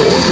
It's